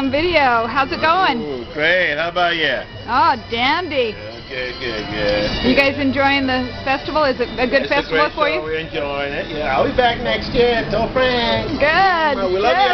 on video. How's it going? Ooh, great. How about you? Oh, dandy. Good, good, good. You guys enjoying the festival? Is it a good It's a festival great for show. you? We're enjoying it. Yeah, I'll be back next year. Tell Frank. Good. We love good. you.